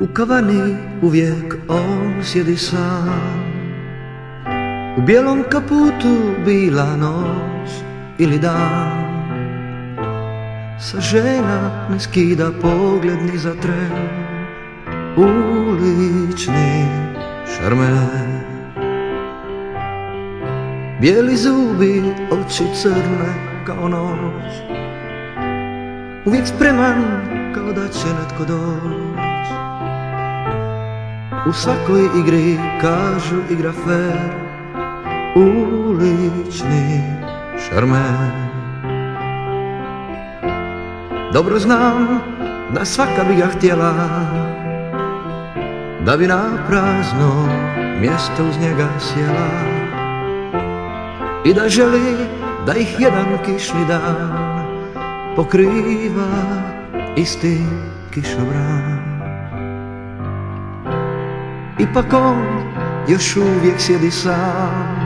U kavani uvijek on sjedi sam U bijelom kaputu bila noć ili dan. Sa žena ne skida pogled ni za tren. Ulični šarmer Bijeli zubi, oči crne kao noć. Uvijek spreman kao da će netko doć U svakoj igri kažu igra fer Ulični šarmer Dobro znam da svaka bi ga htjela Da bi na prazno mjesto uz njega sjela. I da želi da ih jedan kišni dan Pokriva isti kišobran Ipak on još uvijek sjedi sam.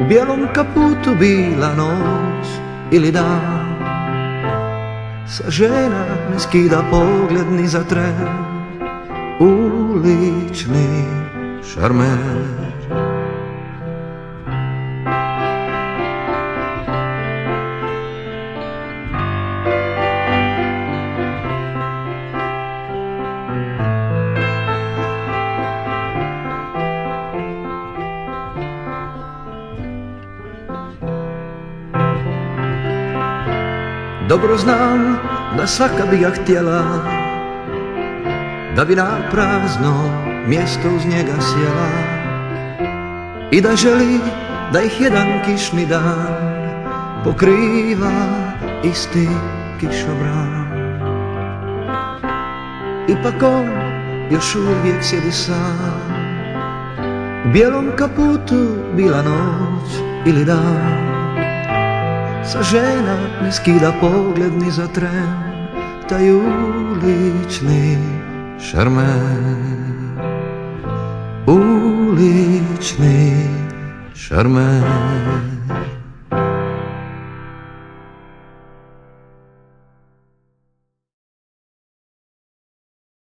U bijelom kaputu bila noć ili dan. Sa žena ne skida pogled ni za tren. Ulični šarmer Dobro znam da svaka bi ga htjela Da bi na prazno mjesto uz njega sjela I da želi da ih jedan kišni dan Pokriva isti kišobran. Ipak on još uvijek sjedi sam U bijelom kaputu bila noć ili dan Sažena ne skida pogled ni zatrem, taj ulični šarmen. Ulični šarmen.